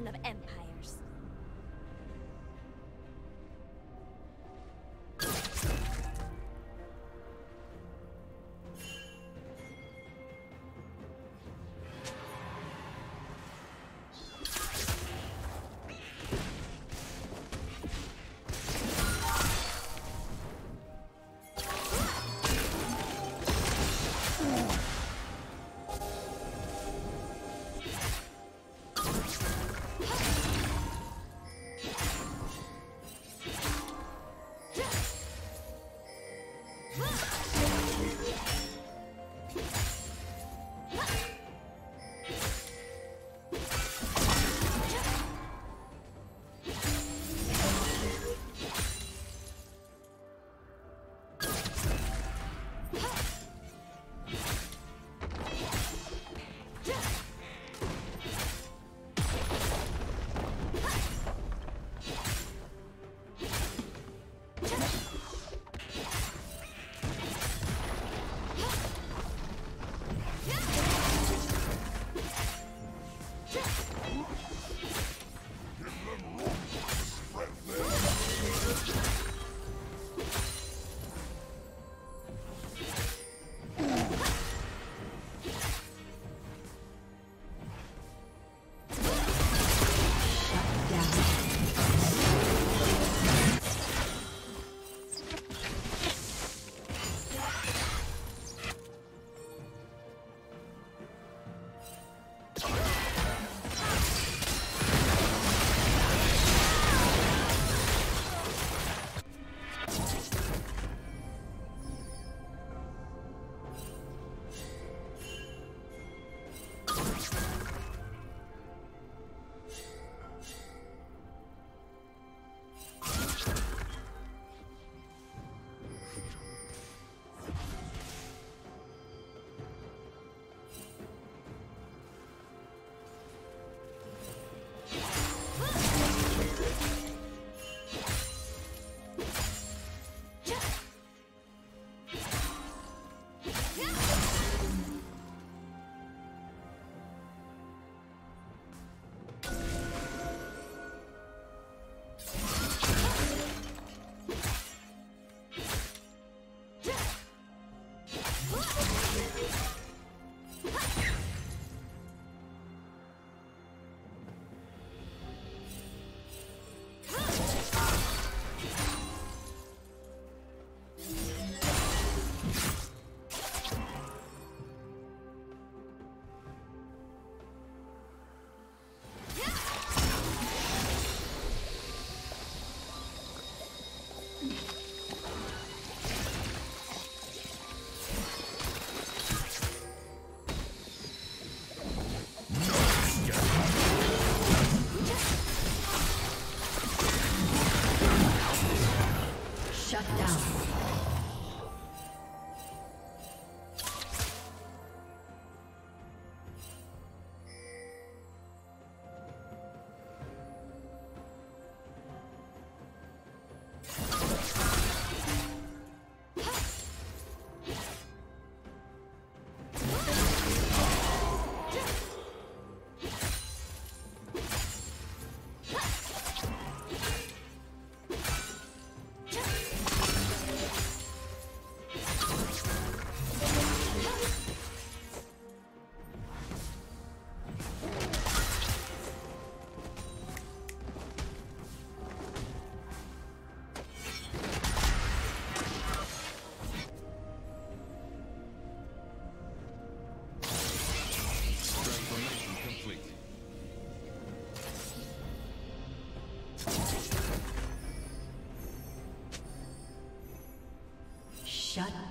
of empires.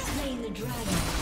Slain the dragon.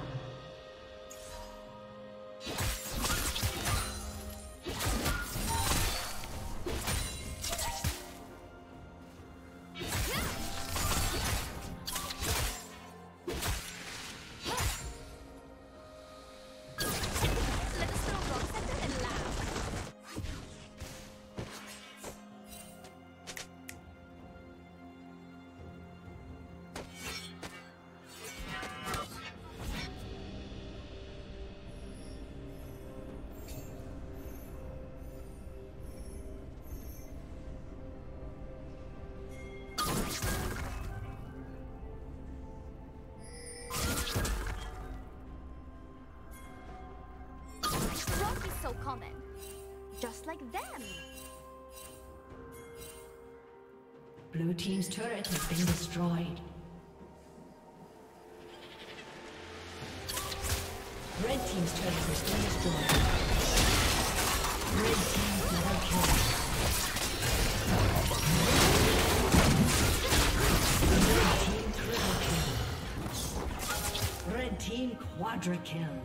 Common. Just like them. Blue Team's turret has been destroyed. Red Team's turret has been destroyed. Red Team double Team triple kill. Red Team quadra kill.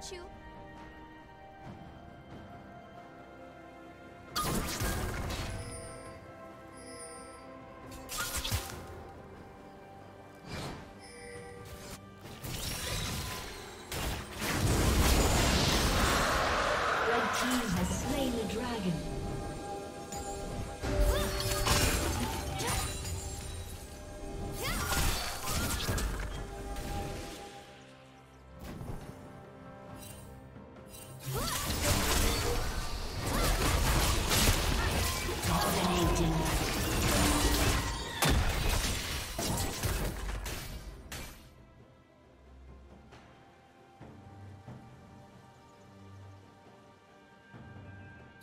Won't you? Red team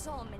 So many